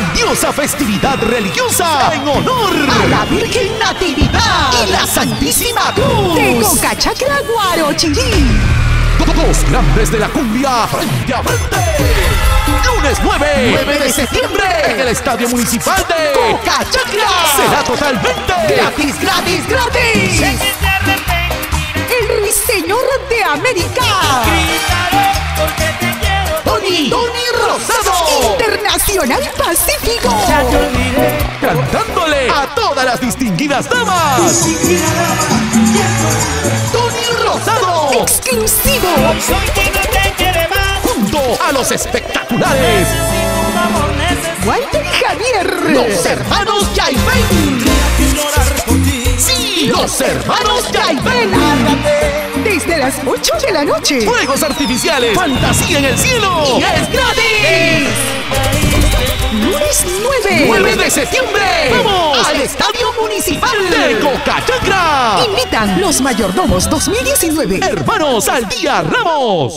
grandiosa festividad religiosa en honor a la Virgen Natividad y la Santísima Cruz de Cocachacra Guarochirí. Dos grandes de la cumbia frente a frente. Lunes 9, 9 de septiembre en el Estadio Municipal de Cocachacra. Será totalmente gratis, gratis, gratis. El Ruiseñor de América. Pacífico. Cantándole a todas las distinguidas damas. Tony Rosado. Exclusivo. Junto a los espectaculares. Walter Javier. Los hermanos Yaiben. Sí, los hermanos Yaiben. Desde las 8 de la noche. Fuegos artificiales. Fantasía en el cielo. Y es gratis. Lunes 9. 9 de septiembre. Vamos al Estadio Municipal de Cocachacra. Invitan los mayordomos 2019. Hermanos al día Ramos.